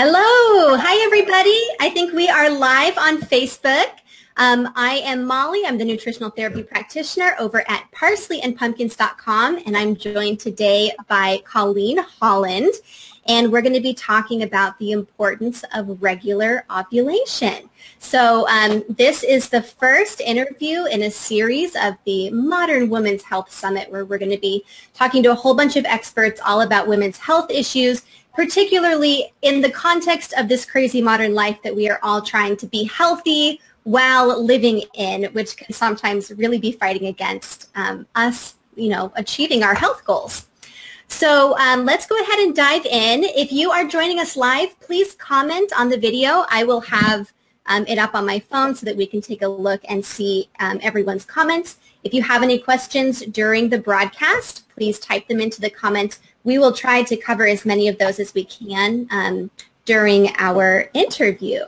Hello. Hi, everybody. I think we are live on Facebook. Um, I am Mollie. I'm the nutritional therapy practitioner over at parsleyandpumpkins.com, and I'm joined today by Colleen Holland, and we're going to be talking about the importance of regular ovulation. So um, this is the first interview in a series of the Modern Women's Health Summit, where we're going to be talking to a whole bunch of experts all about women's health issues particularly in the context of this crazy modern life that we are all trying to be healthy while living in, which can sometimes really be fighting against um, us, you know, achieving our health goals. So um, let's go ahead and dive in. If you are joining us live, please comment on the video. I will have um, it up on my phone so that we can take a look and see um, everyone's comments. If you have any questions during the broadcast, please type them into the comments we will try to cover as many of those as we can um, during our interview.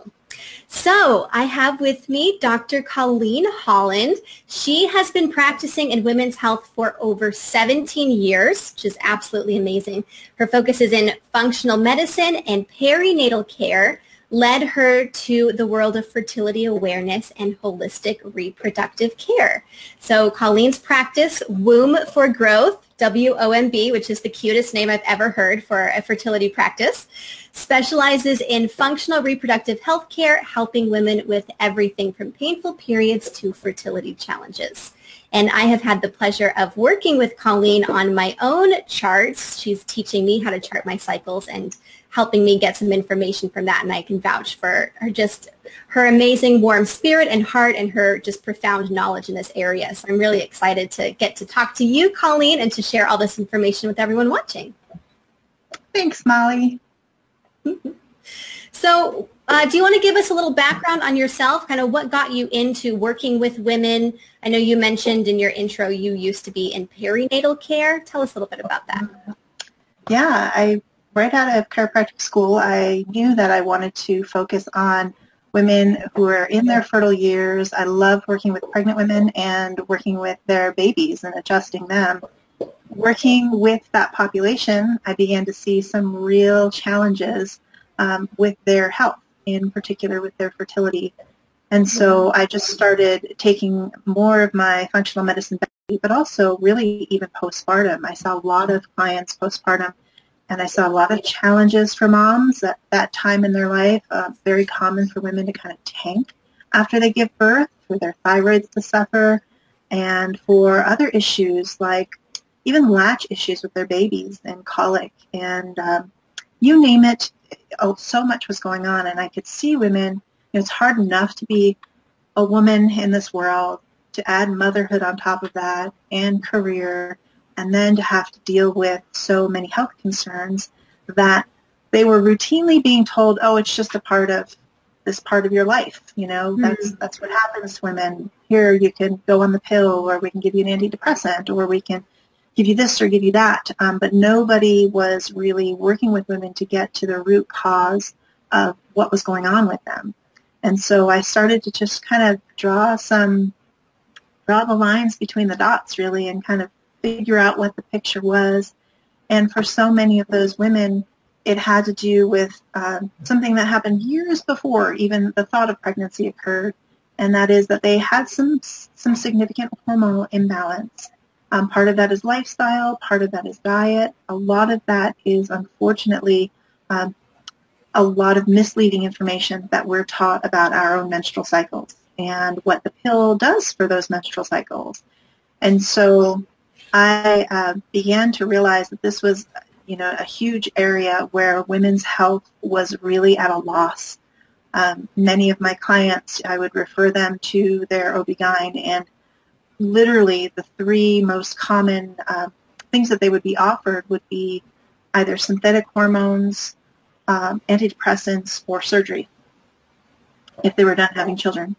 So I have with me Dr. Colleen Holland. She has been practicing in women's health for over 17 years, which is absolutely amazing. Her focus is in functional medicine and perinatal care, led her to the world of fertility awareness and holistic reproductive care. So Colleen's practice, Womb for Growth, WOMB, which is the cutest name I've ever heard for a fertility practice, specializes in functional reproductive health care, helping women with everything from painful periods to fertility challenges. And I have had the pleasure of working with Colleen on my own charts. She's teaching me how to chart my cycles and helping me get some information from that. And I can vouch for her just her amazing warm spirit and heart and her just profound knowledge in this area. So I'm really excited to get to talk to you, Colleen, and to share all this information with everyone watching. Thanks, Mollie. So uh, do you want to give us a little background on yourself, kind of what got you into working with women? I know you mentioned in your intro you used to be in perinatal care. Tell us a little bit about that. Yeah, I right out of chiropractic school, I knew that I wanted to focus on women who are in their fertile years. I love working with pregnant women and working with their babies and adjusting them. Working with that population, I began to see some real challenges um, with their health, in particular with their fertility. And so I just started taking more of my functional medicine, but also really even postpartum. I saw a lot of clients postpartum and I saw a lot of challenges for moms at that time in their life. Uh, very common for women to kind of tank after they give birth, for their thyroids to suffer, and for other issues like even latch issues with their babies and colic and um, you name it. Oh, so much was going on, and I could see women. You know, it's hard enough to be a woman in this world to add motherhood on top of that and career and then to have to deal with so many health concerns that they were routinely being told, oh, it's just a part of this part of your life. You know, mm-hmm. that's that's what happens to women. Here, you can go on the pill, or we can give you an antidepressant, or we can give you this or give you that. Um, but nobody was really working with women to get to the root cause of what was going on with them. And so I started to just kind of draw some, draw the lines between the dots really and kind of figure out what the picture was. And for so many of those women, it had to do with um, something that happened years before even the thought of pregnancy occurred, and that is that they had some some significant hormonal imbalance. Um, part of that is lifestyle, part of that is diet. A lot of that is unfortunately um, a lot of misleading information that we're taught about our own menstrual cycles and what the pill does for those menstrual cycles. And so I uh, began to realize that this was, you know, a huge area where women's health was really at a loss. Um, many of my clients, I would refer them to their OB-GYN, and literally the three most common uh, things that they would be offered would be either synthetic hormones, um, antidepressants, or surgery if they were done having children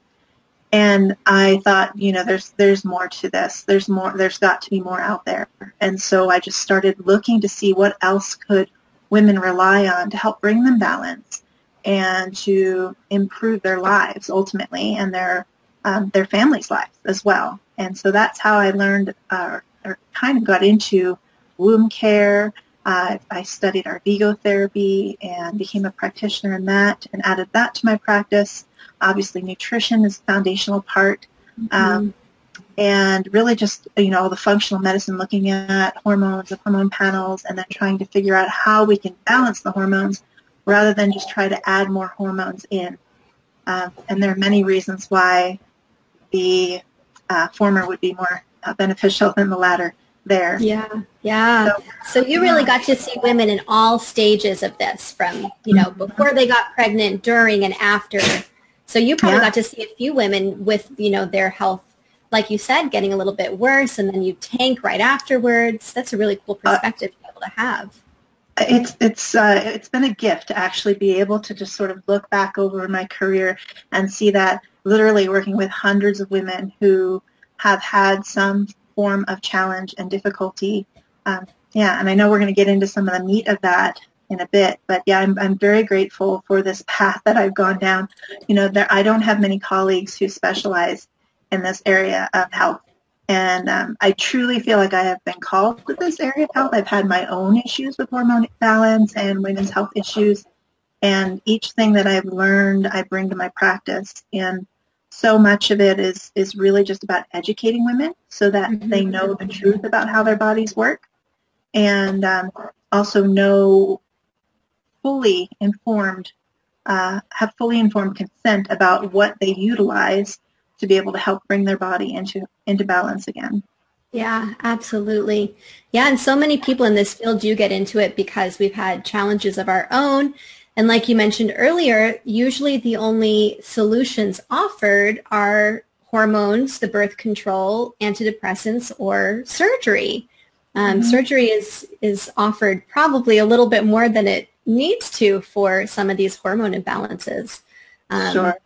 and I thought, you know, there's there's more to this. There's more. There's got to be more out there. And so I just started looking to see what else could women rely on to help bring them balance and to improve their lives ultimately and their um, their families' lives as well. And so that's how I learned uh, or kind of got into womb care Uh, I studied Arvigo therapy and became a practitioner in that and added that to my practice. Obviously, nutrition is a foundational part. Mm-hmm. Um, and really just, you know, all the functional medicine looking at hormones, the hormone panels, and then trying to figure out how we can balance the hormones rather than just try to add more hormones in. Uh, and there are many reasons why the uh, former would be more uh, beneficial than the latter there. Yeah, yeah. So, so, you really got to see women in all stages of this from, you know, mm-hmm. before they got pregnant, during, and after. So you probably yeah. got to see a few women with, you know, their health, like you said, getting a little bit worse and then you tank right afterwards. That's a really cool uh, perspective to be able to have. It's it's uh, it's been a gift to actually be able to just sort of look back over my career and see that literally working with hundreds of women who have had some form of challenge and difficulty. Um, yeah, and I know we're going to get into some of the meat of that in a bit, but yeah, I'm, I'm very grateful for this path that I've gone down. You know, there, I don't have many colleagues who specialize in this area of health. And um, I truly feel like I have been called to this area of health. I've had my own issues with hormone balance and women's health issues. And each thing that I've learned, I bring to my practice. And so much of it is, is really just about educating women so that mm-hmm. they know the truth about how their bodies work and um, also know fully informed, uh, have fully informed consent about what they utilize to be able to help bring their body into, into balance again. Yeah, absolutely. Yeah, and so many people in this field do get into it because we've had challenges of our own and like you mentioned earlier, usually the only solutions offered are hormones, the birth control, antidepressants, or surgery. Um, mm-hmm. Surgery is, is offered probably a little bit more than it needs to for some of these hormone imbalances. Um, sure.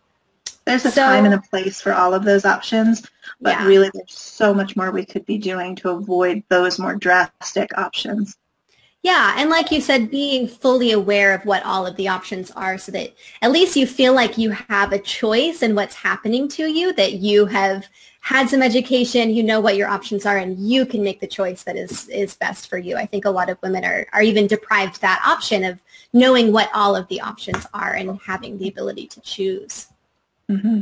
There's a so, time and a place for all of those options, but yeah. really there's so much more we could be doing to avoid those more drastic options. Yeah, and like you said, being fully aware of what all of the options are so that at least you feel like you have a choice in what's happening to you, that you have had some education, you know what your options are, and you can make the choice that is, is best for you. I think a lot of women are, are even deprived that option of knowing what all of the options are and having the ability to choose. Mm-hmm.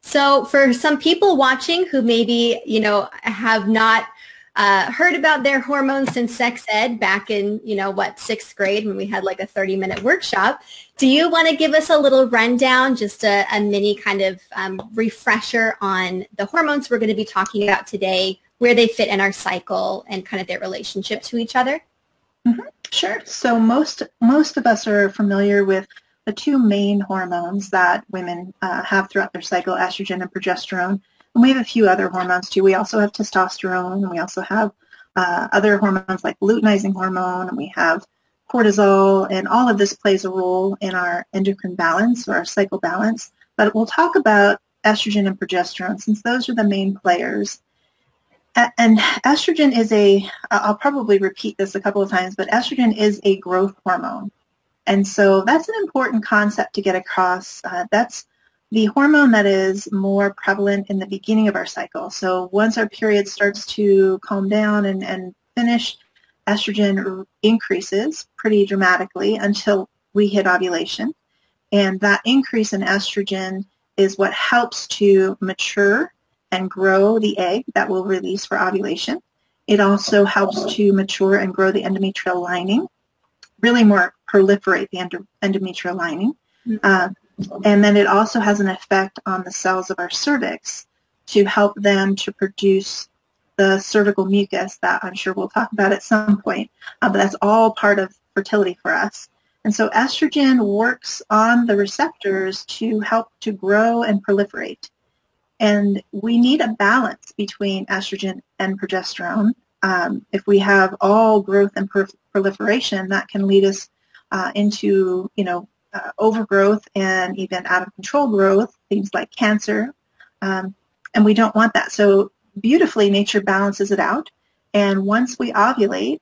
So for some people watching who maybe, you know, have not – uh, heard about their hormones since sex ed back in, you know, what, sixth grade when we had like a 30-minute workshop. Do you want to give us a little rundown, just a, a mini kind of um, refresher on the hormones we're going to be talking about today, where they fit in our cycle, and kind of their relationship to each other? Mm-hmm. Sure. So most most of us are familiar with the two main hormones that women uh, have throughout their cycle, estrogen and progesterone. And we have a few other hormones too. We also have testosterone, and we also have uh, other hormones like luteinizing hormone, and we have cortisol, and all of this plays a role in our endocrine balance or our cycle balance. But we'll talk about estrogen and progesterone since those are the main players. And estrogen is a, I'll probably repeat this a couple of times, but estrogen is a growth hormone. And so that's an important concept to get across. Uh, that's the hormone that is more prevalent in the beginning of our cycle. So once our period starts to calm down and, and finish, estrogen increases pretty dramatically until we hit ovulation. And that increase in estrogen is what helps to mature and grow the egg that will release for ovulation. It also helps to mature and grow the endometrial lining, really more proliferate the endometrial lining. Mm-hmm. Uh, and then it also has an effect on the cells of our cervix to help them to produce the cervical mucus that I'm sure we'll talk about at some point. Uh, but that's all part of fertility for us. And so estrogen works on the receptors to help to grow and proliferate. And we need a balance between estrogen and progesterone. Um, if we have all growth and proliferation, that can lead us uh, into, you know, uh, overgrowth and even out of control growth, things like cancer. Um, and we don't want that. So beautifully, nature balances it out. And once we ovulate,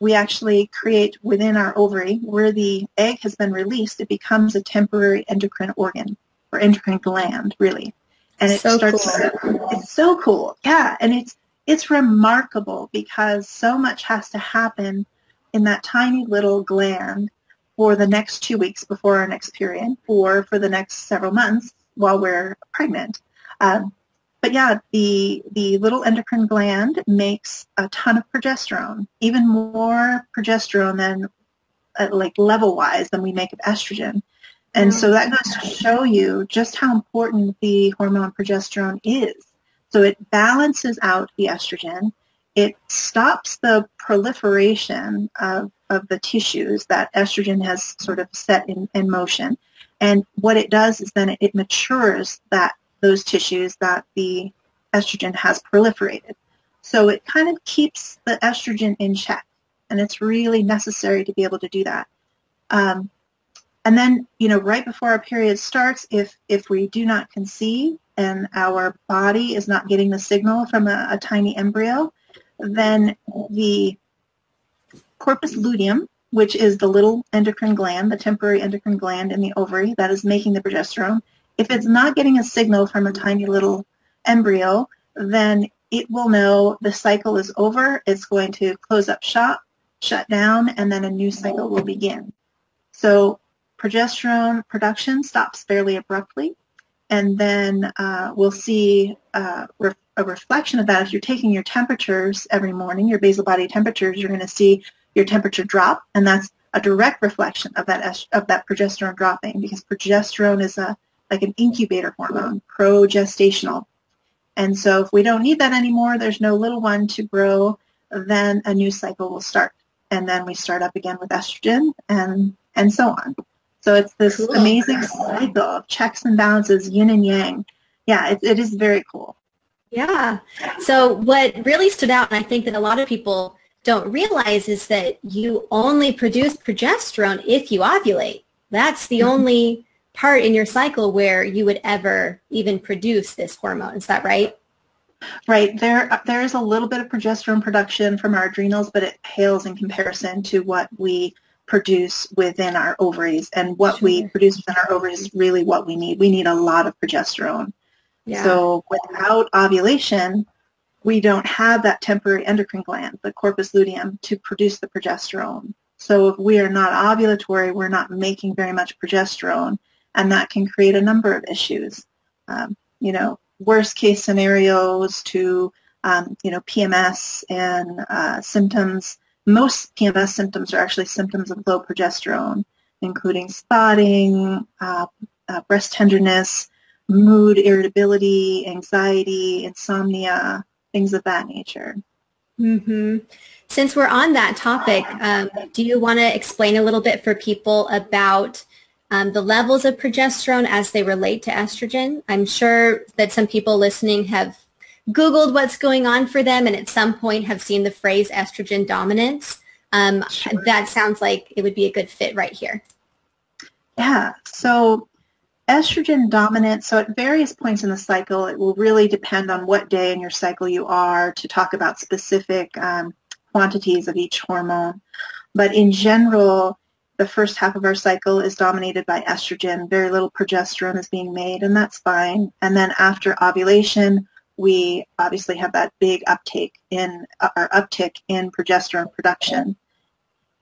we actually create within our ovary, where the egg has been released, it becomes a temporary endocrine organ or endocrine gland, really. And it so starts. Cool. It's so cool, yeah. And it's it's remarkable because so much has to happen in that tiny little gland for the next two weeks before our next period or for the next several months while we're pregnant. Um, but yeah, the, the little endocrine gland makes a ton of progesterone, even more progesterone than uh, like level-wise than we make of estrogen. And so that goes to show you just how important the hormone progesterone is. So it balances out the estrogen. It stops the proliferation of, of the tissues that estrogen has sort of set in, in motion. And what it does is then it matures that those tissues that the estrogen has proliferated. So it kind of keeps the estrogen in check, and it's really necessary to be able to do that. Um, and then, you know, right before our period starts, if, if we do not conceive and our body is not getting the signal from a, a tiny embryo, then the corpus luteum, which is the little endocrine gland, the temporary endocrine gland in the ovary that is making the progesterone, if it's not getting a signal from a tiny little embryo, then it will know the cycle is over. It's going to close up shop, shut down, and then a new cycle will begin. So progesterone production stops fairly abruptly, and then uh, we'll see uh, a reflection of that. If you're taking your temperatures every morning, your basal body temperatures, you're going to see your temperature drop, and that's a direct reflection of that of that progesterone dropping because progesterone is a like an incubator hormone, progestational. And so if we don't need that anymore, there's no little one to grow, then a new cycle will start. And then we start up again with estrogen and, and so on. So it's this cool. amazing cycle of checks and balances, yin and yang. Yeah, it, it is very cool. Yeah. So what really stood out, and I think that a lot of people don't realize, is that you only produce progesterone if you ovulate. That's the mm-hmm. only part in your cycle where you would ever even produce this hormone. Is that right? Right. There, there is a little bit of progesterone production from our adrenals, but it pales in comparison to what we produce within our ovaries. And what sure. we produce within our ovaries is really what we need. We need a lot of progesterone. Yeah. So without ovulation, we don't have that temporary endocrine gland, the corpus luteum, to produce the progesterone. So if we are not ovulatory, we're not making very much progesterone and that can create a number of issues. Um, you know, worst case scenarios to, um, you know, PMS and uh, symptoms. Most PMS symptoms are actually symptoms of low progesterone, including spotting, uh, uh, breast tenderness, mood irritability, anxiety, insomnia, things of that nature. Mm-hmm. Since we're on that topic, um, do you want to explain a little bit for people about um, the levels of progesterone as they relate to estrogen. I'm sure that some people listening have Googled what's going on for them and at some point have seen the phrase estrogen dominance. Um, sure. That sounds like it would be a good fit right here. Yeah, so estrogen dominant, so at various points in the cycle, it will really depend on what day in your cycle you are to talk about specific um, quantities of each hormone. But in general, the first half of our cycle is dominated by estrogen. Very little progesterone is being made, and that's fine. And then after ovulation, we obviously have that big uptake in our uptick in progesterone production.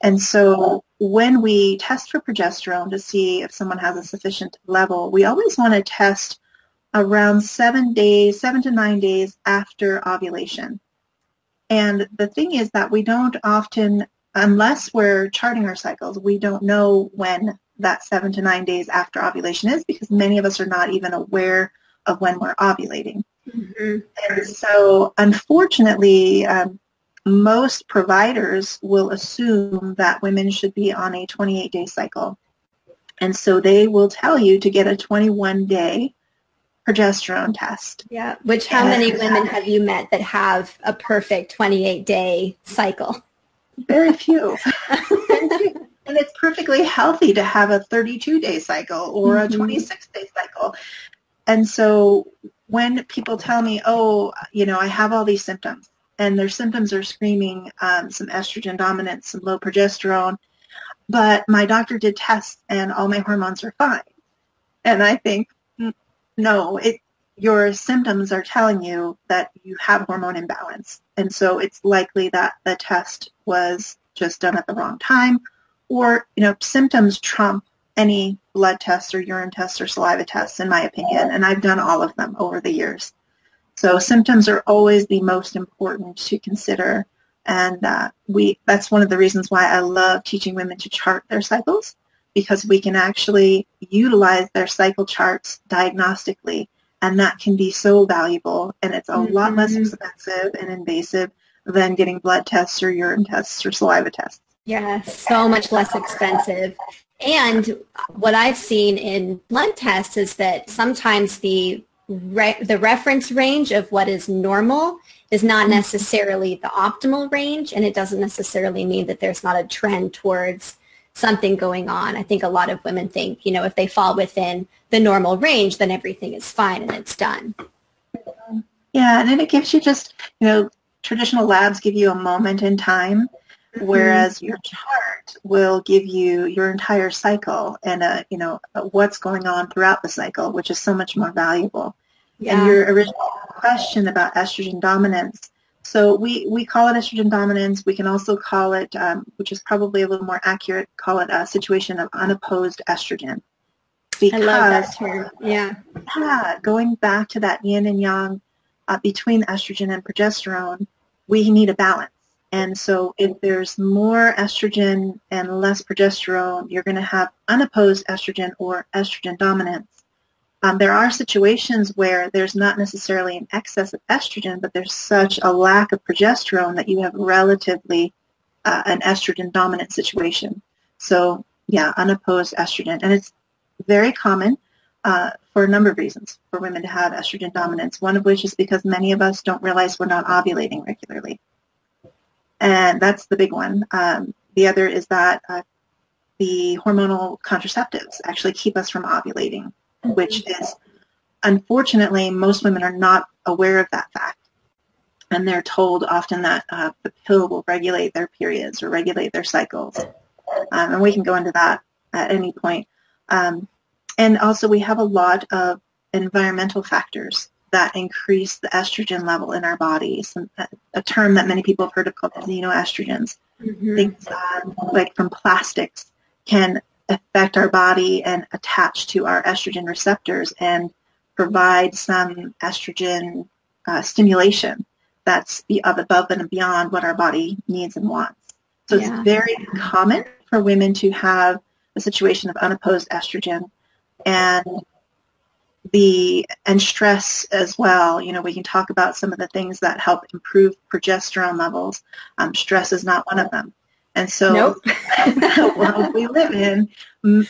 And so when we test for progesterone to see if someone has a sufficient level, we always want to test around seven days, seven to nine days after ovulation. And the thing is that we don't often unless we're charting our cycles, we don't know when that seven to nine days after ovulation is because many of us are not even aware of when we're ovulating. Mm-hmm. And so unfortunately, um, most providers will assume that women should be on a 28-day cycle. And so they will tell you to get a 21-day progesterone test. Yeah, which how many women have you met that have a perfect 28-day cycle? Very few. and it's perfectly healthy to have a 32-day cycle or a 26-day mm-hmm. cycle. And so when people tell me, oh, you know, I have all these symptoms, and their symptoms are screaming um, some estrogen dominance, some low progesterone, but my doctor did tests and all my hormones are fine. And I think, mm, no, it, your symptoms are telling you that you have hormone imbalance. And so it's likely that the test was just done at the wrong time, or you know symptoms trump any blood tests or urine tests or saliva tests, in my opinion, and I've done all of them over the years. So symptoms are always the most important to consider, and uh, we that's one of the reasons why I love teaching women to chart their cycles because we can actually utilize their cycle charts diagnostically, and that can be so valuable, and it's a mm-hmm. lot less mm-hmm. expensive and invasive than getting blood tests or urine tests or saliva tests. Yeah, so much less expensive. And what I've seen in blood tests is that sometimes the re- the reference range of what is normal is not mm-hmm. necessarily the optimal range, and it doesn't necessarily mean that there's not a trend towards something going on. I think a lot of women think, you know, if they fall within the normal range, then everything is fine and it's done. Yeah, and then it gives you just, you know, traditional labs give you a moment in time Mm-hmm. Whereas your chart will give you your entire cycle and a, you know what's going on throughout the cycle, which is so much more valuable. Yeah. And your original question about estrogen dominance. So we, we call it estrogen dominance. We can also call it, um, which is probably a little more accurate, call it a situation of unopposed estrogen. Because, I love that term. Yeah. Yeah. Going back to that yin and yang uh, between estrogen and progesterone, we need a balance. And so if there's more estrogen and less progesterone, you're going to have unopposed estrogen or estrogen dominance. Um, there are situations where there's not necessarily an excess of estrogen, but there's such a lack of progesterone that you have relatively uh, an estrogen dominant situation. So yeah, unopposed estrogen. And it's very common uh, for a number of reasons for women to have estrogen dominance, one of which is because many of us don't realize we're not ovulating regularly and that's the big one. Um, the other is that uh, the hormonal contraceptives actually keep us from ovulating. Which is unfortunately most women are not aware of that fact. And they're told often that uh, the pill will regulate their periods or regulate their cycles. Um, and we can go into that at any point. Um, and also we have a lot of environmental factors that increase the estrogen level in our bodies. a term that many people have heard of called xenoestrogens. Mm-hmm. Things um, like from plastics can affect our body and attach to our estrogen receptors and provide some estrogen uh, stimulation that's above and beyond what our body needs and wants. So yeah. it's very common for women to have a situation of unopposed estrogen and the and stress as well. You know, we can talk about some of the things that help improve progesterone levels. Um, stress is not one of them. And so nope. the world we live in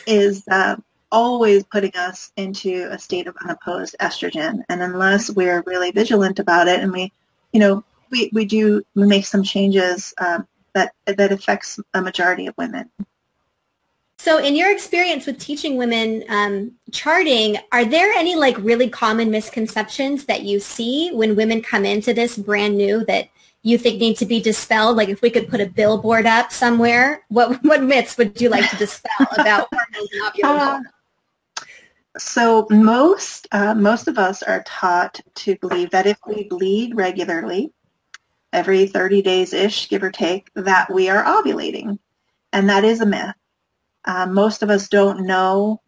is uh, always putting us into a state of unopposed estrogen. And unless we're really vigilant about it and we, you know, we, we do we make some changes um, that that affects a majority of women. So in your experience with teaching women um, charting, are there any like really common misconceptions that you see when women come into this brand new that you think need to be dispelled? Like if we could put a billboard up somewhere, what what myths would you like to dispel about hormones and ovulation? Uh, so most uh, most of us are taught to believe that if we bleed regularly, every 30 days ish, give or take, that we are ovulating, and that is a myth. Uh, most of us don't know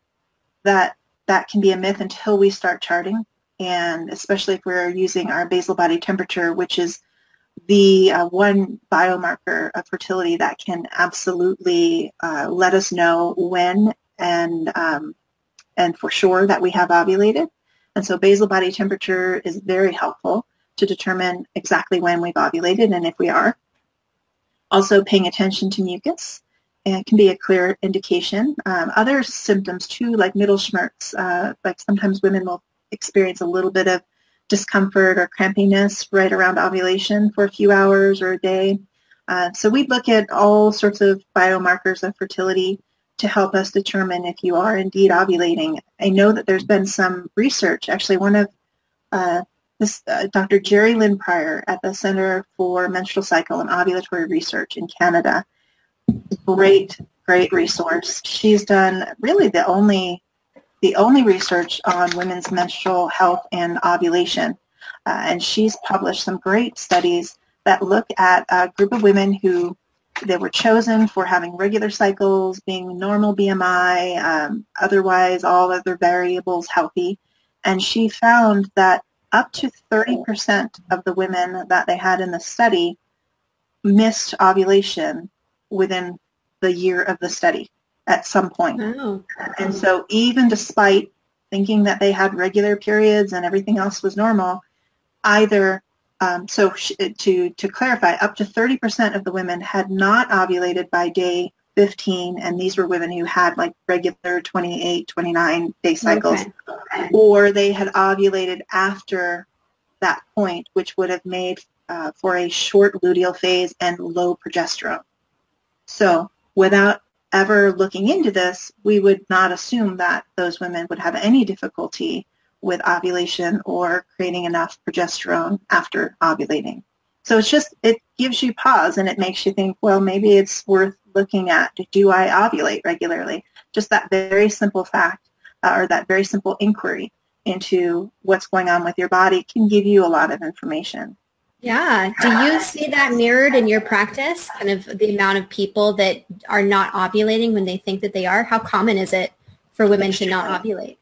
that that can be a myth until we start charting, and especially if we're using our basal body temperature, which is the uh, one biomarker of fertility that can absolutely uh, let us know when and um, and for sure that we have ovulated. And so basal body temperature is very helpful to determine exactly when we've ovulated and if we are. Also paying attention to mucus it can be a clear indication. Um, other symptoms too, like Mittelschmerz, uh, like sometimes women will experience a little bit of discomfort or crampiness right around ovulation for a few hours or a day. Uh, so we look at all sorts of biomarkers of fertility to help us determine if you are indeed ovulating. I know that there's been some research. Actually, one of uh, this, uh, Dr. Jerilynn Prior at the Center for Menstrual Cycle and Ovulatory Research in Canada great, great resource. She's done really the only the only research on women's menstrual health and ovulation. Uh, and she's published some great studies that look at a group of women who they were chosen for having regular cycles, being normal BMI, um, otherwise all other variables healthy. And she found that up to 30% of the women that they had in the study missed ovulation within the year of the study at some point. Oh. And so even despite thinking that they had regular periods and everything else was normal, either um, so to to clarify, up to 30% of the women had not ovulated by day 15, and these were women who had like regular 28, 29 day cycles, okay. or they had ovulated after that point, which would have made uh, for a short luteal phase and low progesterone. So without ever looking into this, we would not assume that those women would have any difficulty with ovulation or creating enough progesterone after ovulating. So it's just, it gives you pause and it makes you think, well, maybe it's worth looking at, do I ovulate regularly? Just that very simple fact uh, or that very simple inquiry into what's going on with your body can give you a lot of information. Yeah. Do you see that mirrored in your practice? Kind of the amount of people that are not ovulating when they think that they are? How common is it for women to not ovulate?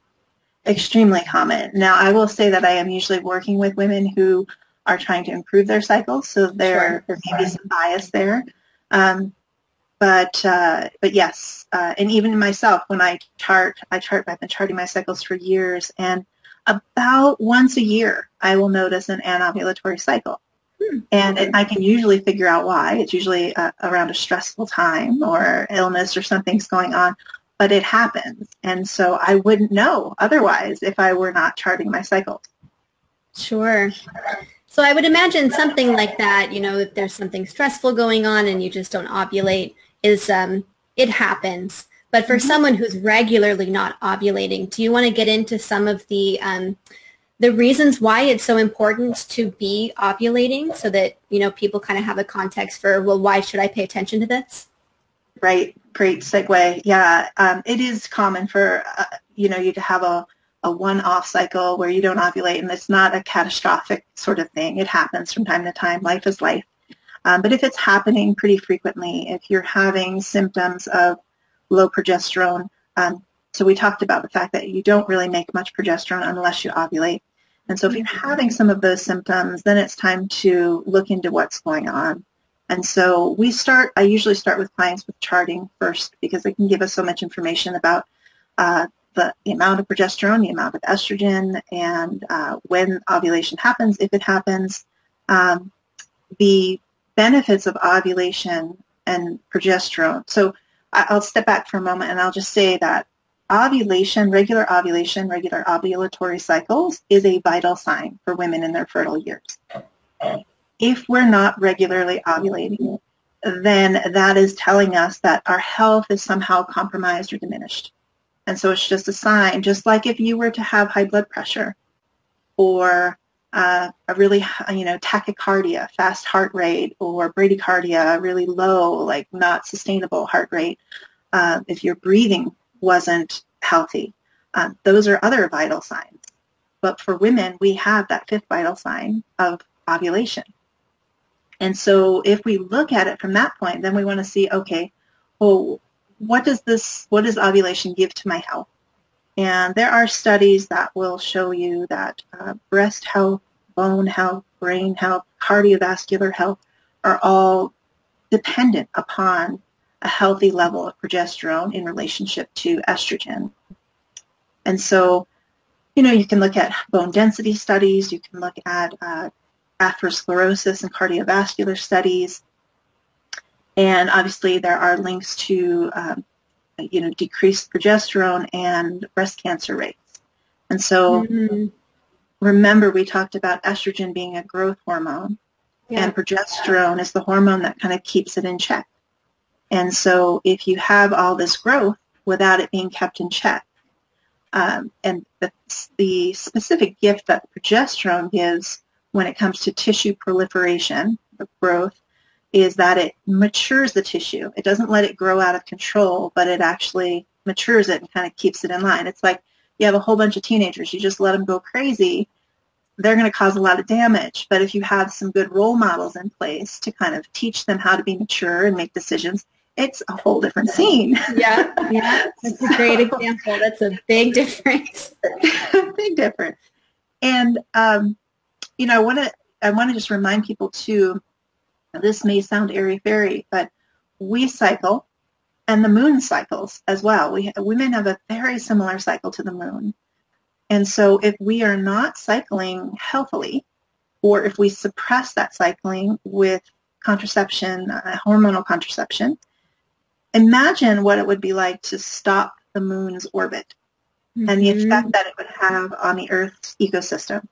Extremely common. Now, I will say that I am usually working with women who are trying to improve their cycles, so there, sure. there may be some bias there. Um, but uh, but yes, uh, and even myself, when I chart, I chart. I've been charting my cycles for years, and about once a year, I will notice an anovulatory cycle. Hmm. And it, I can usually figure out why. It's usually uh, around a stressful time or illness or something's going on, but it happens. And so I wouldn't know otherwise if I were not charting my cycles. Sure. So I would imagine something like that, you know, if there's something stressful going on and you just don't ovulate, is um, it happens. But for mm-hmm. someone who's regularly not ovulating, do you want to get into some of the um, the reasons why it's so important to be ovulating so that, you know, people kind of have a context for, well, why should I pay attention to this? Right. Great segue. Yeah. Um, it is common for, uh, you know, you to have a, a one-off cycle where you don't ovulate and it's not a catastrophic sort of thing. It happens from time to time. Life is life. Um, but if it's happening pretty frequently, if you're having symptoms of low progesterone, um, so we talked about the fact that you don't really make much progesterone unless you ovulate. And so if you're having some of those symptoms, then it's time to look into what's going on. And so we start, I usually start with clients with charting first because it can give us so much information about uh, the, the, amount of progesterone, the amount of estrogen, and uh, when ovulation happens, if it happens, um, the benefits of ovulation and progesterone. So I'll step back for a moment and I'll just say that ovulation, regular ovulation, regular ovulatory cycles is a vital sign for women in their fertile years. If we're not regularly ovulating, then that is telling us that our health is somehow compromised or diminished. And so it's just a sign, just like if you were to have high blood pressure or uh, a really, you know, tachycardia, fast heart rate, or bradycardia, really low, like not sustainable heart rate. Uh, if your breathing wasn't healthy. Um, those are other vital signs. But for women, we have that fifth vital sign of ovulation. And so if we look at it from that point, then we want to see, okay, well, what does this, what does ovulation give to my health? And there are studies that will show you that uh, breast health, bone health, brain health, cardiovascular health are all dependent upon a healthy level of progesterone in relationship to estrogen. And so, you know, you can look at bone density studies, you can look at uh, atherosclerosis and cardiovascular studies, and obviously there are links to, um, you know, decreased progesterone and breast cancer rates. And so mm-hmm. remember we talked about estrogen being a growth hormone, yeah. and progesterone is the hormone that kind of keeps it in check. And so if you have all this growth without it being kept in check, um, and the, the specific gift that progesterone gives when it comes to tissue proliferation, the growth, is that it matures the tissue. It doesn't let it grow out of control, but it actually matures it and kind of keeps it in line. It's like you have a whole bunch of teenagers. You just let them go crazy. they're going to cause a lot of damage. But if you have some good role models in place to kind of teach them how to be mature and make decisions, it's a whole different scene. Yeah, yeah, that's a great example. That's a big difference. big difference. And um, you know, I want to I want to just remind people too. This may sound airy fairy, but we cycle, and the moon cycles as well. We women have a very similar cycle to the moon, and so if we are not cycling healthily, or if we suppress that cycling with contraception, uh, hormonal contraception, imagine what it would be like to stop the moon's orbit mm-hmm. and the mm-hmm. effect that it would have on the Earth's ecosystem.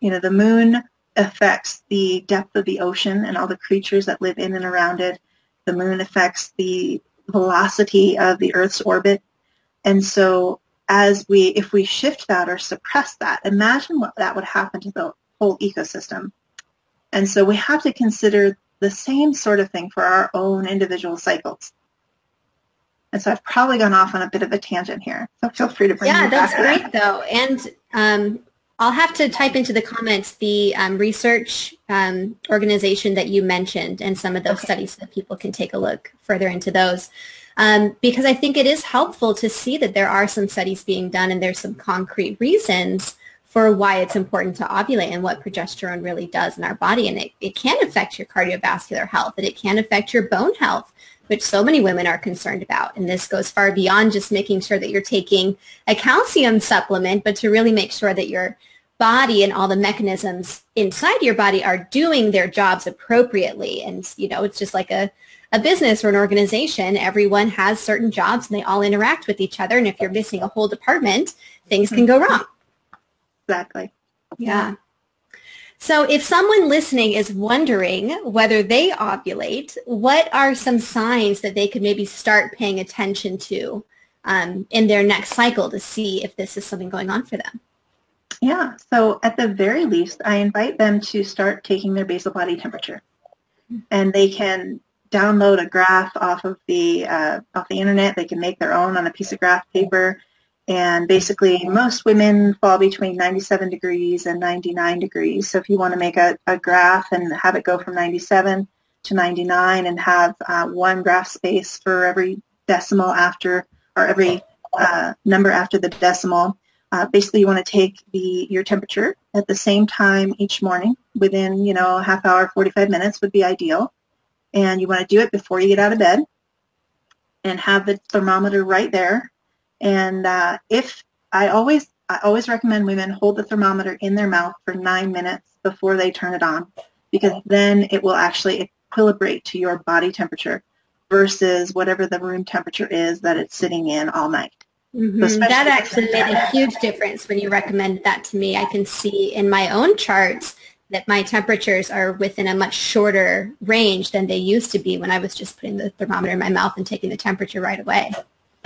You know, the moon affects the depth of the ocean and all the creatures that live in and around it. The moon affects the velocity of the Earth's orbit. And so as we, if we shift that or suppress that, imagine what that would happen to the whole ecosystem. And so we have to consider the same sort of thing for our own individual cycles. And so I've probably gone off on a bit of a tangent here. So feel free to bring yeah, me back. Yeah, that's great though. And um, I'll have to type into the comments the um, research um, organization that you mentioned and some of those okay. studies so that people can take a look further into those. Um, because I think it is helpful to see that there are some studies being done and there's some concrete reasons for why it's important to ovulate and what progesterone really does in our body. And it, it can affect your cardiovascular health and it can affect your bone health which so many women are concerned about. And this goes far beyond just making sure that you're taking a calcium supplement, but to really make sure that your body and all the mechanisms inside your body are doing their jobs appropriately. And, you know, it's just like a, a business or an organization. Everyone has certain jobs and they all interact with each other. And if you're missing a whole department, things can go wrong. Exactly. Yeah. So if someone listening is wondering whether they ovulate, what are some signs that they could maybe start paying attention to um, in their next cycle to see if this is something going on for them? Yeah, so at the very least, I invite them to start taking their basal body temperature. And they can download a graph off of the uh, off the internet. They can make their own on a piece of graph paper and basically, most women fall between 97 degrees and 99 degrees. So if you want to make a, a graph and have it go from 97 to 99 and have uh, one graph space for every decimal after, or every uh, number after the decimal, uh, basically you want to take the your temperature at the same time each morning within, you know, a half hour, 45 minutes would be ideal. And you want to do it before you get out of bed and have the thermometer right there and uh, if I always I always recommend women hold the thermometer in their mouth for nine minutes before they turn it on, because then it will actually equilibrate to your body temperature versus whatever the room temperature is that it's sitting in all night. Mm-hmm. So that actually made a huge difference when you recommended that to me. I can see in my own charts that my temperatures are within a much shorter range than they used to be when I was just putting the thermometer in my mouth and taking the temperature right away.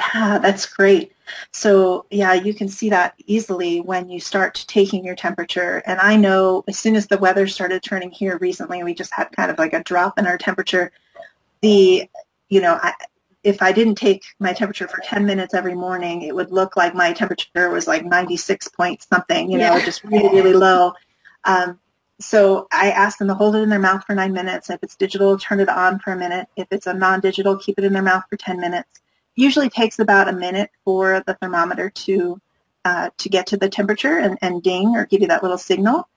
Yeah, that's great. So yeah, you can see that easily when you start taking your temperature. And I know as soon as the weather started turning here recently, we just had kind of like a drop in our temperature. The, you know, I, if I didn't take my temperature for 10 minutes every morning, it would look like my temperature was like 96 point something, you know, yeah. just really, really low. Um, so I ask them to hold it in their mouth for nine minutes. If it's digital, turn it on for a minute. If it's a non-digital, keep it in their mouth for 10 minutes usually takes about a minute for the thermometer to uh, to get to the temperature and, and ding or give you that little signal.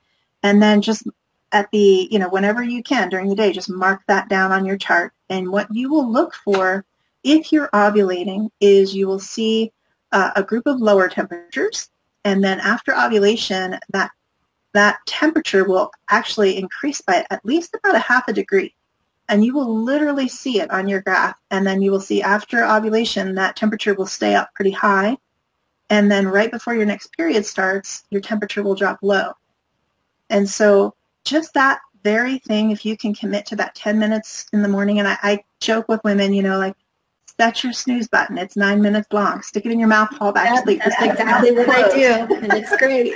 And then just at the, you know, whenever you can during the day, just mark that down on your chart. And what you will look for if you're ovulating is you will see uh, a group of lower temperatures. And then after ovulation, that that temperature will actually increase by at least about a half a degree and you will literally see it on your graph. And then you will see after ovulation, that temperature will stay up pretty high. And then right before your next period starts, your temperature will drop low. And so just that very thing, if you can commit to that 10 minutes in the morning, and I, I joke with women, you know, like, set your snooze button. It's nine minutes long. Stick it in your mouth, fall back to sleep. That's exactly what I do, and it's great.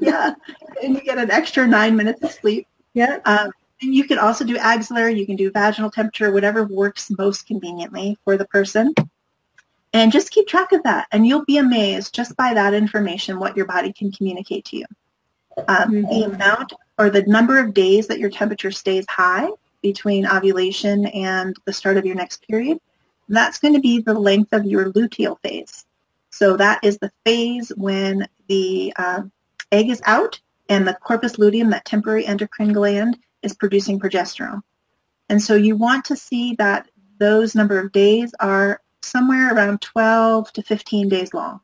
yeah, and you get an extra nine minutes of sleep. Yeah. Um, and you can also do axillary, you can do vaginal temperature, whatever works most conveniently for the person. And just keep track of that. And you'll be amazed just by that information what your body can communicate to you. Um, mm-hmm. The amount or the number of days that your temperature stays high between ovulation and the start of your next period, that's going to be the length of your luteal phase. So that is the phase when the uh, egg is out and the corpus luteum, that temporary endocrine gland, is producing progesterone. And so you want to see that those number of days are somewhere around 12 to 15 days long.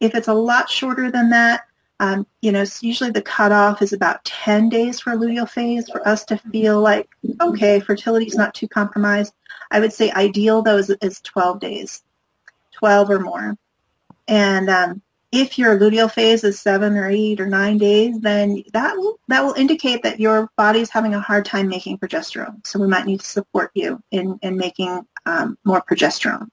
If it's a lot shorter than that, um, you know, usually the cutoff is about 10 days for luteal phase for us to feel like, okay, fertility is not too compromised. I would say ideal, though, is, is 12 days, 12 or more. And um, if your luteal phase is seven or eight or nine days, then that will, that will indicate that your body is having a hard time making progesterone. So we might need to support you in, in making um, more progesterone.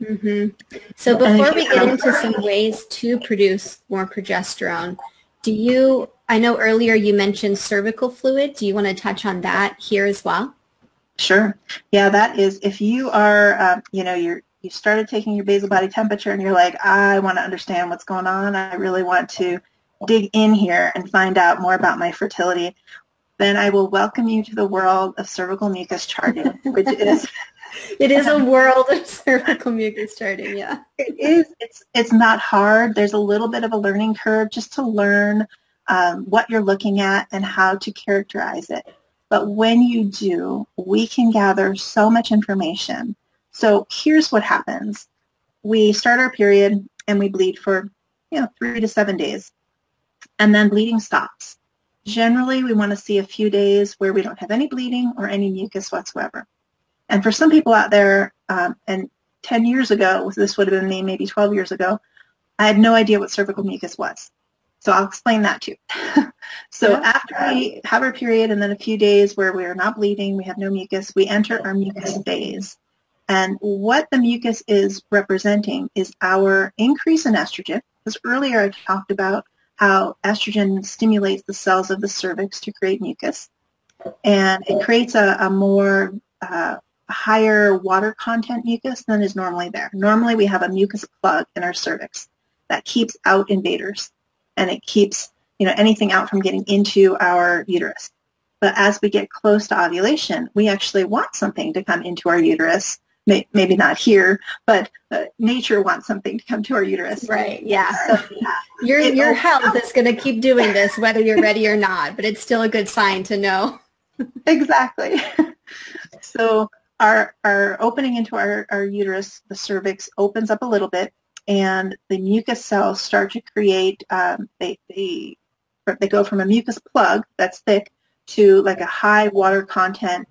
Mm-hmm. So before we get into some ways to produce more progesterone, do you, I know earlier you mentioned cervical fluid. Do you want to touch on that here as well? Sure. Yeah, that is, if you are, uh, you know, you're, you started taking your basal body temperature and you're like, I want to understand what's going on. I really want to dig in here and find out more about my fertility. Then I will welcome you to the world of cervical mucus charting, which is it is a world of cervical mucus charting, yeah. It is. It's it's not hard. There's a little bit of a learning curve just to learn um, what you're looking at and how to characterize it. But when you do, we can gather so much information. So here's what happens. We start our period and we bleed for, you know, three to seven days. And then bleeding stops. Generally, we want to see a few days where we don't have any bleeding or any mucus whatsoever. And for some people out there, um, and 10 years ago, this would have been me maybe 12 years ago, I had no idea what cervical mucus was. So I'll explain that too. so yeah. after we have our period and then a few days where we are not bleeding, we have no mucus, we enter our mucus phase. And what the mucus is representing is our increase in estrogen. Because earlier I talked about how estrogen stimulates the cells of the cervix to create mucus. And it creates a, a more uh, higher water content mucus than is normally there. Normally we have a mucus plug in our cervix that keeps out invaders and it keeps you know anything out from getting into our uterus. But as we get close to ovulation, we actually want something to come into our uterus. Maybe not here, but uh, nature wants something to come to our uterus. Right. Yeah. So, your your health is going to keep doing this whether you're ready or not, but it's still a good sign to know. exactly. So our, our opening into our, our uterus, the cervix, opens up a little bit, and the mucus cells start to create, um, they, they, they go from a mucus plug that's thick to like a high water content,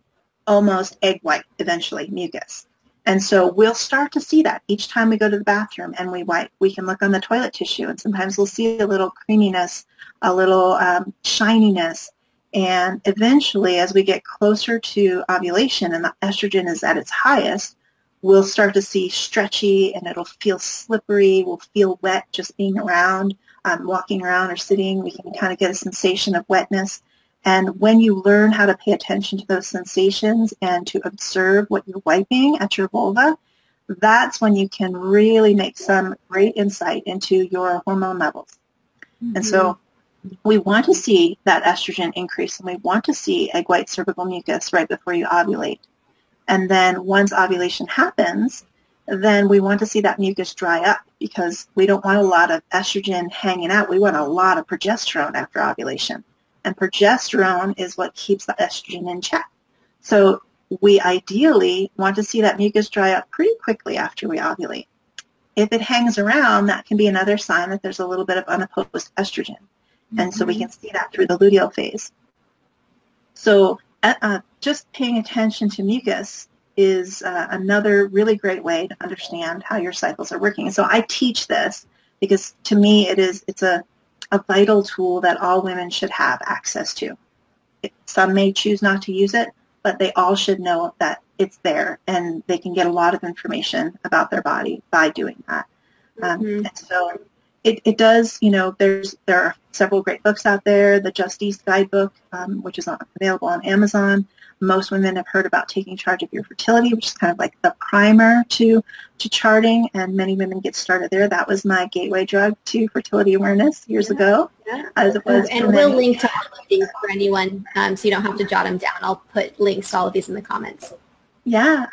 almost egg white, eventually, mucus. And so we'll start to see that each time we go to the bathroom and we wipe. We can look on the toilet tissue, and sometimes we'll see a little creaminess, a little um, shininess, and eventually, as we get closer to ovulation and the estrogen is at its highest, we'll start to see stretchy and it'll feel slippery. We'll feel wet just being around, um, walking around or sitting. We can kind of get a sensation of wetness. And when you learn how to pay attention to those sensations and to observe what you're wiping at your vulva, that's when you can really make some great insight into your hormone levels. Mm-hmm. And so we want to see that estrogen increase and we want to see egg white cervical mucus right before you ovulate. And then once ovulation happens, then we want to see that mucus dry up because we don't want a lot of estrogen hanging out. We want a lot of progesterone after ovulation. And progesterone is what keeps the estrogen in check. So we ideally want to see that mucus dry up pretty quickly after we ovulate. If it hangs around, that can be another sign that there's a little bit of unopposed estrogen. And so we mm-hmm. can see that through the luteal phase. So uh, uh, just paying attention to mucus is uh, another really great way to understand how your cycles are working. So I teach this because to me it is it's a, a vital tool that all women should have access to. Some may choose not to use it, but they all should know that it's there and they can get a lot of information about their body by doing that. Um, mm-hmm. And so it, it does, you know, there's there are several great books out there. The Justisse Guidebook, um, which is on, available on Amazon. Most women have heard about taking charge of your fertility, which is kind of like the primer to to charting, and many women get started there. That was my gateway drug to fertility awareness years yeah. ago. Yeah. As it was and we'll link to all of these for anyone, um, so you don't have to jot them down. I'll put links to all of these in the comments. Yeah.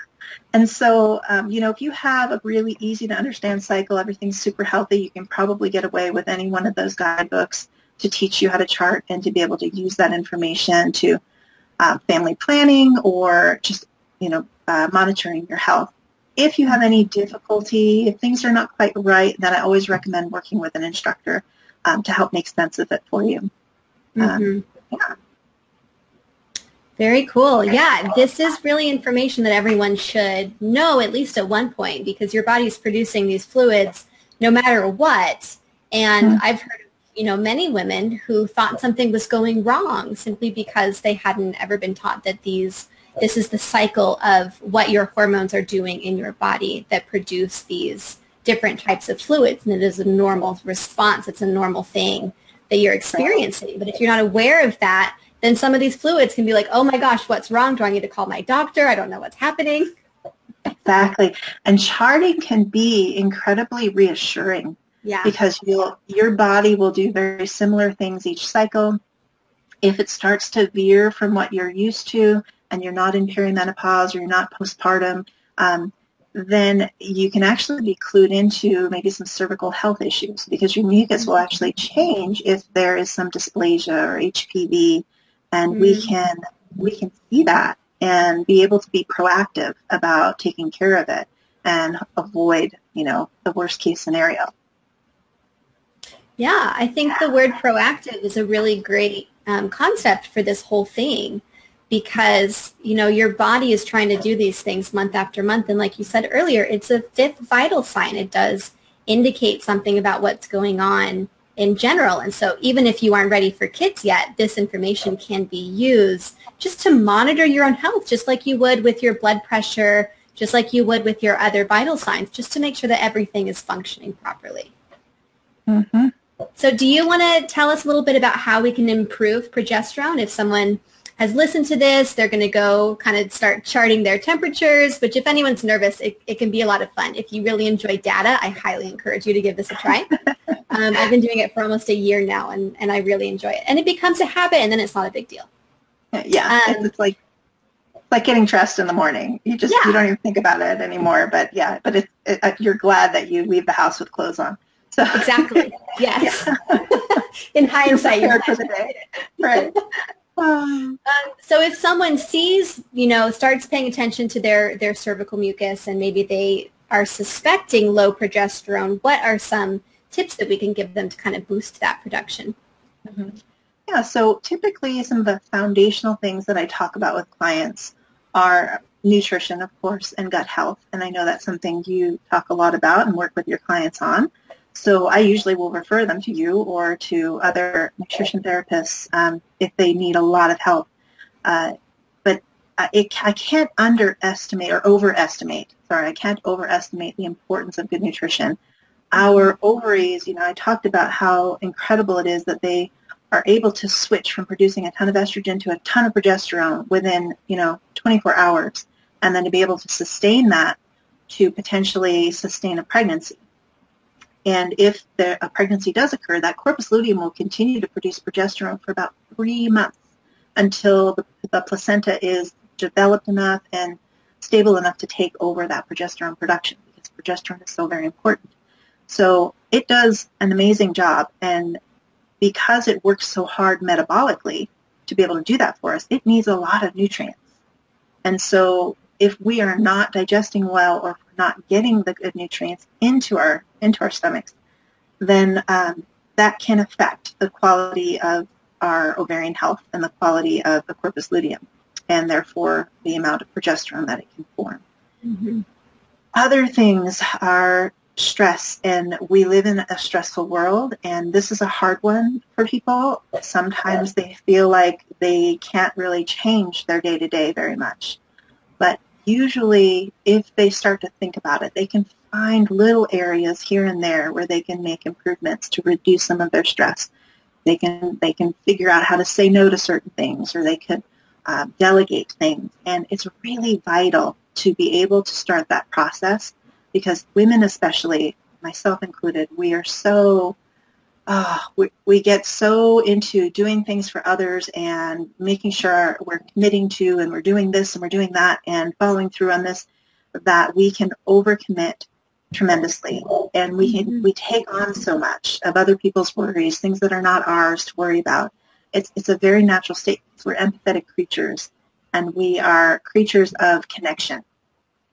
And so, um, you know, if you have a really easy to understand cycle, everything's super healthy, you can probably get away with any one of those guidebooks to teach you how to chart and to be able to use that information to uh, family planning or just, you know, uh, monitoring your health. If you have any difficulty, if things are not quite right, then I always recommend working with an instructor um, to help make sense of it for you. Um, mm-hmm. yeah. Very cool. Yeah, this is really information that everyone should know at least at one point because your body is producing these fluids no matter what. And mm-hmm. I've heard you know, many women who thought something was going wrong simply because they hadn't ever been taught that these this is the cycle of what your hormones are doing in your body that produce these different types of fluids and it is a normal response it's a normal thing that you're experiencing but if you're not aware of that then some of these fluids can be like oh my gosh what's wrong? Do i need to call my doctor? I don't know what's happening. Exactly. And charting can be incredibly reassuring yeah. Because you'll, your body will do very similar things each cycle. If it starts to veer from what you're used to and you're not in perimenopause or you're not postpartum, um, then you can actually be clued into maybe some cervical health issues because your mucus will actually change if there is some dysplasia or HPV, and mm-hmm. we can we can see that and be able to be proactive about taking care of it and avoid you know the worst case scenario. Yeah, I think the word proactive is a really great um, concept for this whole thing because, you know, your body is trying to do these things month after month. And like you said earlier, it's a fifth vital sign. It does indicate something about what's going on in general. And so even if you aren't ready for kids yet, this information can be used just to monitor your own health, just like you would with your blood pressure, just like you would with your other vital signs, just to make sure that everything is functioning properly. Mm-hmm. So do you want to tell us a little bit about how we can improve progesterone if someone has listened to this, they're going to go kind of start charting their temperatures, which if anyone's nervous, it, it can be a lot of fun. If you really enjoy data, I highly encourage you to give this a try. um, I've been doing it for almost a year now, and, and I really enjoy it. And it becomes a habit, and then it's not a big deal. Yeah, um, it's like like getting dressed in the morning. You just yeah. you don't even think about it anymore. But yeah, but it's it, uh, you're glad that you leave the house with clothes on. So exactly. Yes. In hindsight, you're for the day. Right. Um, so if someone sees, you know, starts paying attention to their, their cervical mucus and maybe they are suspecting low progesterone, what are some tips that we can give them to kind of boost that production? Mm-hmm. Yeah, so typically some of the foundational things that I talk about with clients are nutrition, of course, and gut health. And I know that's something you talk a lot about and work with your clients on. So I usually will refer them to you or to other nutrition therapists um, if they need a lot of help. Uh, but it, I can't underestimate or overestimate, sorry, I can't overestimate the importance of good nutrition. Our ovaries, you know, I talked about how incredible it is that they are able to switch from producing a ton of estrogen to a ton of progesterone within, you know, 24 hours, and then to be able to sustain that to potentially sustain a pregnancy. And if the, a pregnancy does occur, that corpus luteum will continue to produce progesterone for about three months until the, the placenta is developed enough and stable enough to take over that progesterone production because progesterone is so very important. So it does an amazing job and because it works so hard metabolically to be able to do that for us, it needs a lot of nutrients. And so if we are not digesting well or not getting the good nutrients into our into our stomachs, then um, that can affect the quality of our ovarian health and the quality of the corpus luteum, and therefore the amount of progesterone that it can form. Mm-hmm. Other things are stress, and we live in a stressful world, and this is a hard one for people. Sometimes they feel like they can't really change their day to day very much. But usually if they start to think about it, they can find little areas here and there where they can make improvements to reduce some of their stress. They can they can figure out how to say no to certain things, or they could uh, delegate things. And it's really vital to be able to start that process because women, especially myself included, we are so uh, we, we get so into doing things for others and making sure we're committing to and we're doing this and we're doing that and following through on this that we can overcommit tremendously. And we can, mm-hmm. we take on so much of other people's worries things that are not ours to worry about. It's it's a very natural state. We're empathetic creatures and we are creatures of connection.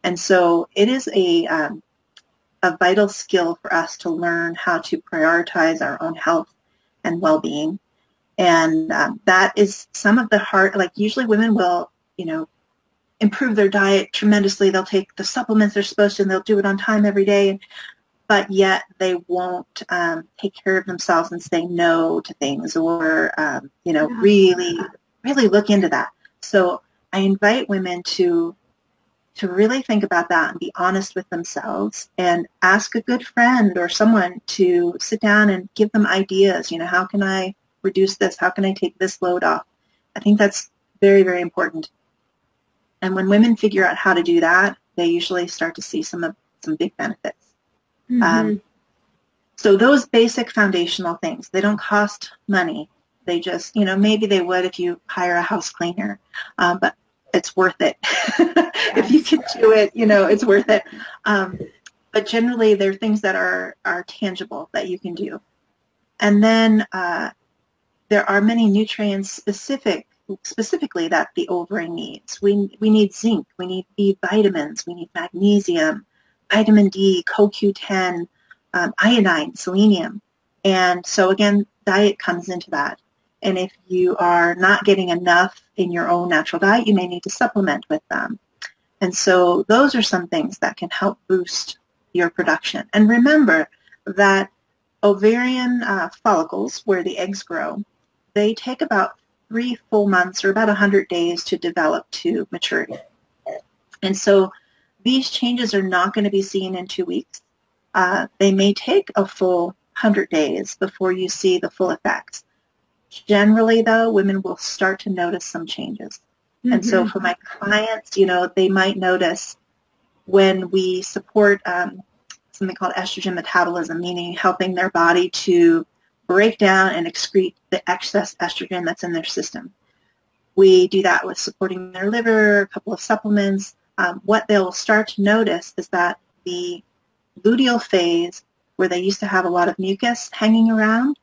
And so it is a um, a vital skill for us to learn how to prioritize our own health and well-being. And um, that is some of the hard, like usually women will, you know, improve their diet tremendously. They'll take the supplements they're supposed to and they'll do it on time every day. But yet they won't um, take care of themselves and say no to things or, um, you know, yeah. really, really look into that. So I invite women to to really think about that and be honest with themselves and ask a good friend or someone to sit down and give them ideas. You know, how can I reduce this? How can I take this load off? I think that's very, very important. And when women figure out how to do that, they usually start to see some of some big benefits. Mm-hmm. Um, so those basic foundational things, they don't cost money. They just, you know, maybe they would if you hire a house cleaner, um, but it's worth it. if you can do it, you know, it's worth it. Um, but generally, there are things that are, are tangible that you can do. And then uh, there are many nutrients specific specifically that the ovary needs. We, we need zinc, we need B vitamins, we need magnesium, vitamin D, CoQ10, um, iodine, selenium. And so again, diet comes into that. And if you are not getting enough in your own natural diet, you may need to supplement with them. And so those are some things that can help boost your production. And remember that ovarian uh, follicles, where the eggs grow, they take about three full months or about 100 days to develop to maturity. And so these changes are not going to be seen in two weeks. Uh, they may take a full 100 days before you see the full effects. Generally, though, women will start to notice some changes. Mm-hmm. And so mm-hmm. for my clients, you know, they might notice when we support um, something called estrogen metabolism, meaning helping their body to break down and excrete the excess estrogen that's in their system. We do that with supporting their liver, a couple of supplements. Um, what they'll start to notice is that the luteal phase, where they used to have a lot of mucus hanging around,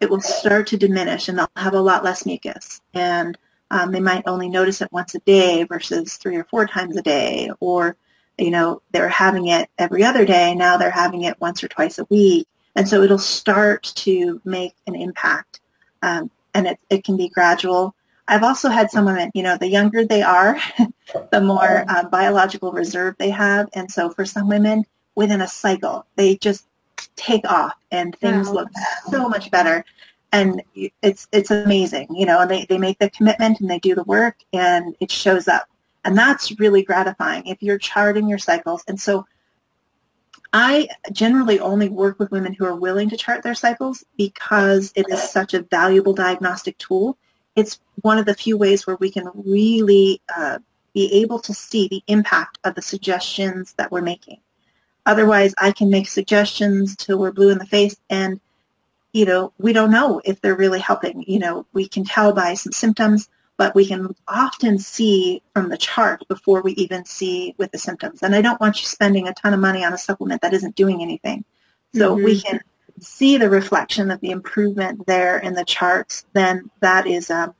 it will start to diminish and they'll have a lot less mucus. And um, they might only notice it once a day versus three or four times a day. Or, you know, they're having it every other day. Now they're having it once or twice a week. And so it'll start to make an impact. Um, and it, it can be gradual. I've also had some women, you know, the younger they are, the more um, biological reserve they have. And so for some women, within a cycle, they just take off and things look so much better and it's it's amazing you know and they, they make the commitment and they do the work and it shows up and that's really gratifying if you're charting your cycles and so I generally only work with women who are willing to chart their cycles because it is such a valuable diagnostic tool. It's one of the few ways where we can really uh, be able to see the impact of the suggestions that we're making. Otherwise, I can make suggestions till we're blue in the face, and you know, we don't know if they're really helping. You know, we can tell by some symptoms, but we can often see from the chart before we even see with the symptoms. And I don't want you spending a ton of money on a supplement that isn't doing anything. So mm-hmm. we can see the reflection of the improvement there in the charts, then that is um,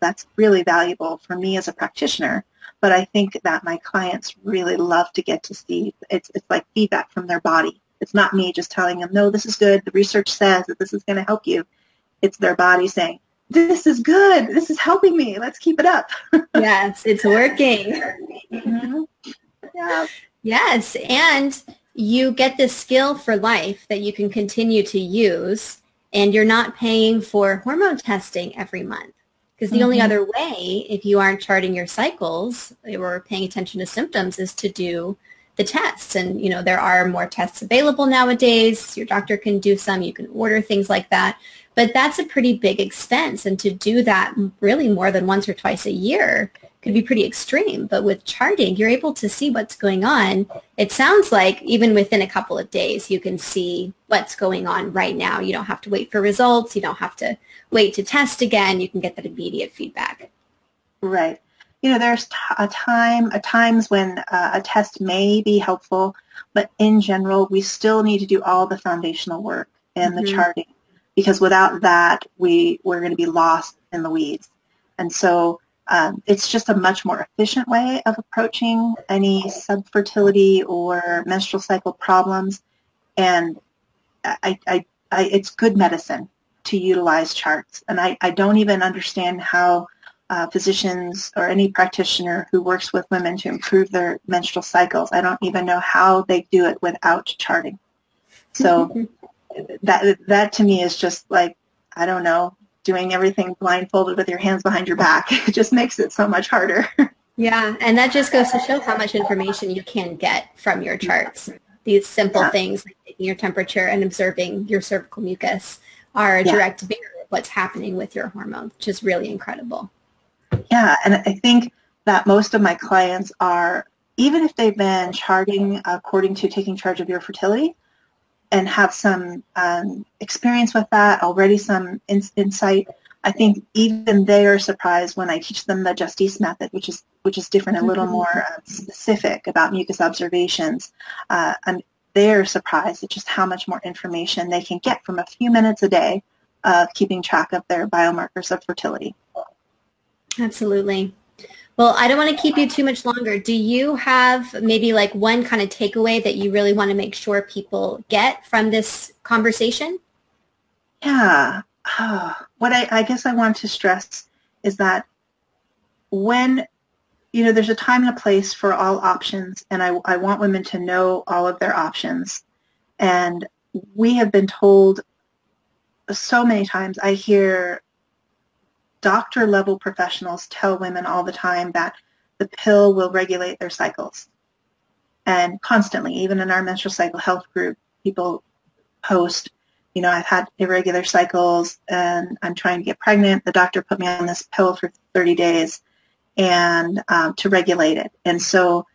that's really valuable for me as a practitioner. But I think that my clients really love to get to see it's it's like feedback from their body. It's not me just telling them, no, this is good. The research says that this is going to help you. It's their body saying, this is good. This is helping me. Let's keep it up. yes, it's working. Mm-hmm. Yeah. Yes, and you get this skill for life that you can continue to use, and you're not paying for hormone testing every month. Because the mm-hmm. only other way, if you aren't charting your cycles or paying attention to symptoms, is to do the tests. And, you know, there are more tests available nowadays. Your doctor can do some. You can order things like that. But that's a pretty big expense. And to do that really more than once or twice a year could be pretty extreme. But with charting, you're able to see what's going on. It sounds like even within a couple of days, you can see what's going on right now. You don't have to wait for results. You don't have to wait to test again. You can get that immediate feedback. Right. You know, there's a time, a times when uh, a test may be helpful, but in general, we still need to do all the foundational work and mm-hmm. the charting because without that, we, we're going to be lost in the weeds. And so um, it's just a much more efficient way of approaching any subfertility or menstrual cycle problems. And I, I, I, it's good medicine to utilize charts. And I, I don't even understand how uh, physicians or any practitioner who works with women to improve their menstrual cycles, I don't even know how they do it without charting. So that that to me is just like I don't know, doing everything blindfolded with your hands behind your back. It just makes it so much harder. Yeah, and that just goes to show how much information you can get from your charts. These simple yeah. things like taking your temperature and observing your cervical mucus are a yeah. direct mirror of what's happening with your hormones, which is really incredible. Yeah, and I think that most of my clients are, even if they've been charting according to taking charge of your fertility, and have some um, experience with that, already some in- insight. I think even they are surprised when I teach them the Justisse method, which is which is different, a little mm-hmm. more uh, specific about mucus observations. Uh, they're surprised at just how much more information they can get from a few minutes a day of keeping track of their biomarkers of fertility. Absolutely. Well, I don't want to keep you too much longer. Do you have maybe like one kind of takeaway that you really want to make sure people get from this conversation? Yeah. Uh, what I, I guess I want to stress is that when, you know, there's a time and a place for all options, and I, I want women to know all of their options. And we have been told so many times, I hear doctor level professionals tell women all the time that the pill will regulate their cycles. And constantly, even in our menstrual cycle health group, people post, you know, I've had irregular cycles and I'm trying to get pregnant. The doctor put me on this pill for 30 days and um, to regulate it. And so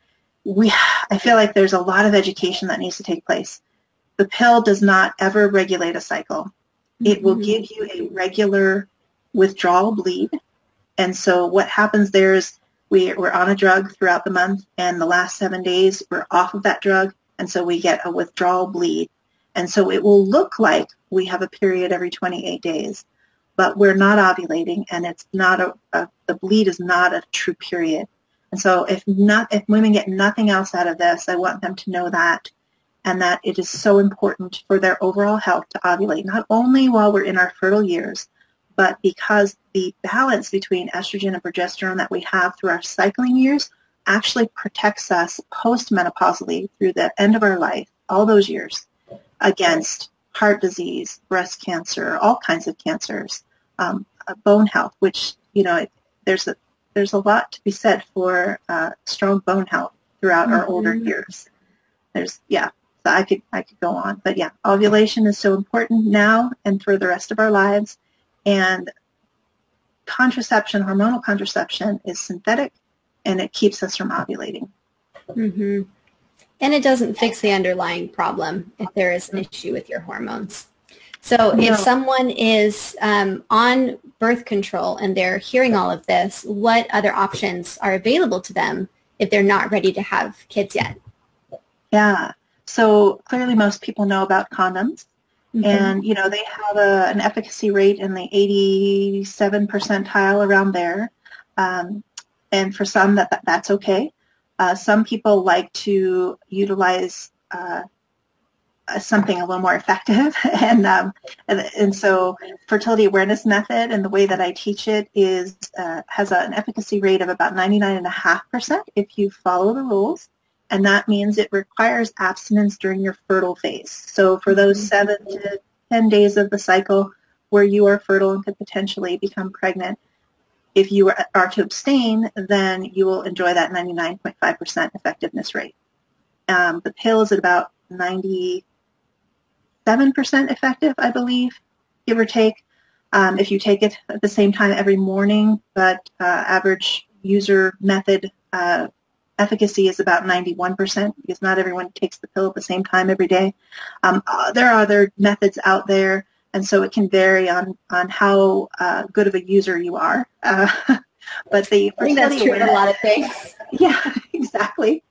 we, I feel like there's a lot of education that needs to take place. The pill does not ever regulate a cycle. It will mm-hmm. give you a regular withdrawal bleed. And so what happens there is we, we're on a drug throughout the month and the last seven days we're off of that drug and so we get a withdrawal bleed. And so it will look like we have a period every 28 days, but we're not ovulating and it's not a, a the bleed is not a true period. And so if not, if women get nothing else out of this, I want them to know that and that it is so important for their overall health to ovulate, not only while we're in our fertile years, but because the balance between estrogen and progesterone that we have through our cycling years actually protects us postmenopausally through the end of our life, all those years, against heart disease, breast cancer, all kinds of cancers, um, uh, bone health, which, you know, it, there's a there's a lot to be said for uh, strong bone health throughout mm-hmm. our older mm-hmm. years. There's, yeah, so I could I could go on, but yeah, ovulation is so important now and for the rest of our lives. And contraception, hormonal contraception, is synthetic and it keeps us from ovulating. Mm-hmm. And it doesn't fix the underlying problem if there is an issue with your hormones. So no. if someone is um, on birth control and they're hearing all of this, what other options are available to them if they're not ready to have kids yet? Yeah. So clearly most people know about condoms. Mm-hmm. And, you know, they have a, an efficacy rate in the 87 percentile around there. Um, and for some, that, that that's okay. Uh, some people like to utilize uh, something a little more effective. and, um, and, and so fertility awareness method and the way that I teach it is uh, has an efficacy rate of about 99.5% if you follow the rules and that means it requires abstinence during your fertile phase. So for those mm-hmm. seven to 10 days of the cycle where you are fertile and could potentially become pregnant, if you are to abstain, then you will enjoy that 99.5% effectiveness rate. Um, the pill is at about 97% effective, I believe, give or take. Um, if you take it at the same time every morning, but uh, average user method uh, efficacy is about 91% because not everyone takes the pill at the same time every day. Um, uh, there are other methods out there, and so it can vary on, on how uh, good of a user you are. Uh, but the I think that's true in a lot of things. Yeah, exactly.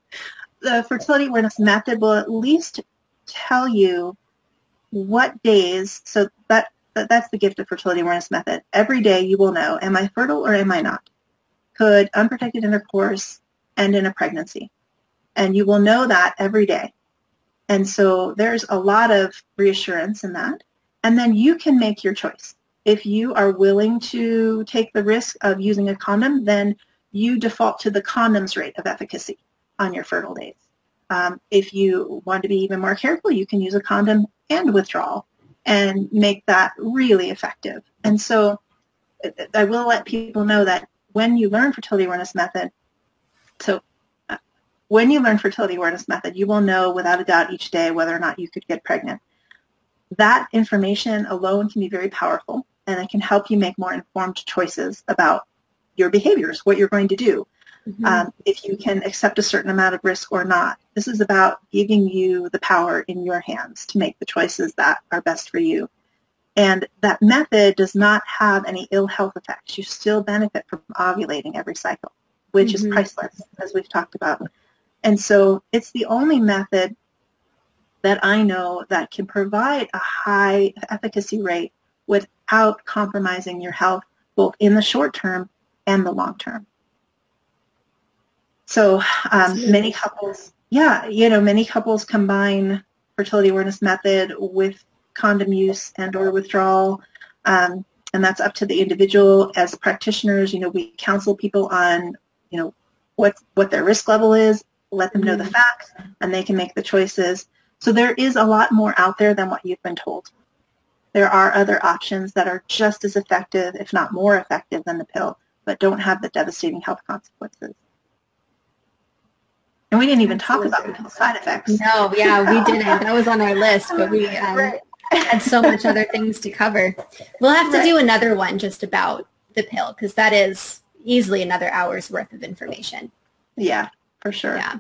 The fertility awareness method will at least tell you what days, so that, that that's the gift of fertility awareness method. Every day you will know, am I fertile or am I not? Could unprotected intercourse end in a pregnancy? And you will know that every day. And so there's a lot of reassurance in that. And then you can make your choice. If you are willing to take the risk of using a condom, then you default to the condom's rate of efficacy on your fertile days. Um, if you want to be even more careful, you can use a condom and withdrawal and make that really effective. And so I will let people know that when you learn fertility awareness method, so uh, when you learn fertility awareness method, you will know without a doubt each day whether or not you could get pregnant. That information alone can be very powerful and it can help you make more informed choices about your behaviors, what you're going to do, mm-hmm. um, if you can accept a certain amount of risk or not. This is about giving you the power in your hands to make the choices that are best for you. And that method does not have any ill health effects. You still benefit from ovulating every cycle, which mm-hmm. is priceless, as we've talked about. And so it's the only method that I know that can provide a high efficacy rate without compromising your health both in the short term and the long term. So um, many couples, yeah, you know, many couples combine fertility awareness method with condom use and or withdrawal. Um, and that's up to the individual. As practitioners, you know, we counsel people on, you know, what what their risk level is, let them know the mm-hmm. facts, and they can make the choices. So there is a lot more out there than what you've been told. There are other options that are just as effective, if not more effective than the pill, but don't have the devastating health consequences. And we didn't even Absolutely. talk about the pill side effects. No, yeah, we didn't. That was on our list, but we um, had so much other things to cover. We'll have to right. do another one just about the pill because that is easily another hour's worth of information. Yeah, for sure. Yeah.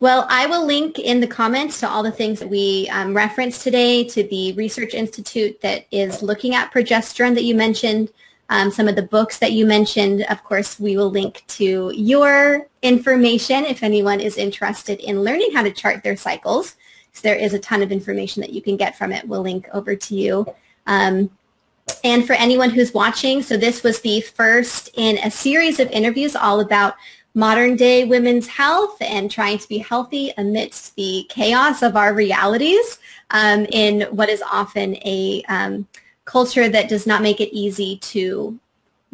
Well, I will link in the comments to all the things that we um, referenced today, to the research institute that is looking at progesterone that you mentioned, um, some of the books that you mentioned. Of course, we will link to your information if anyone is interested in learning how to chart their cycles. So there is a ton of information that you can get from it. We'll link over to you. Um, and for anyone who's watching, so this was the first in a series of interviews all about modern day women's health and trying to be healthy amidst the chaos of our realities um, in what is often a um, culture that does not make it easy to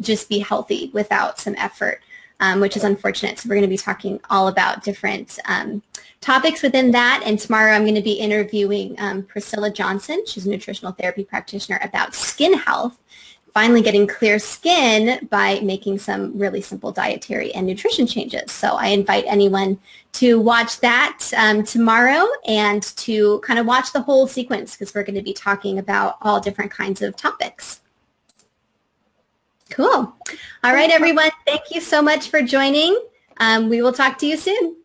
just be healthy without some effort, um, which is unfortunate. So we're going to be talking all about different um, topics within that. And tomorrow I'm going to be interviewing um, Priscilla Johnson. She's a nutritional therapy practitioner about skin health finally getting clear skin by making some really simple dietary and nutrition changes. So I invite anyone to watch that um, tomorrow and to kind of watch the whole sequence because we're going to be talking about all different kinds of topics. Cool. All right, everyone. Thank you so much for joining. Um, we will talk to you soon.